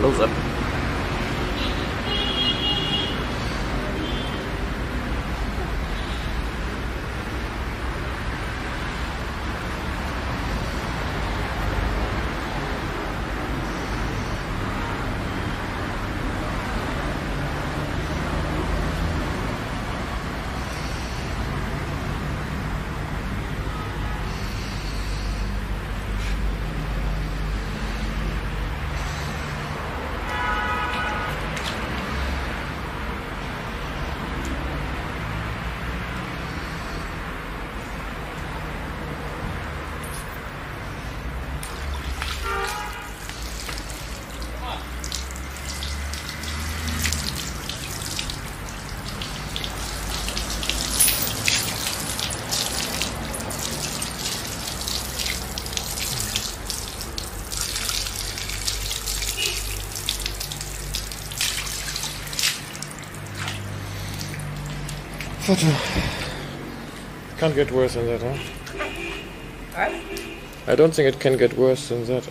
close up. Can't get worse than that, huh? What? I don't think it can get worse than that.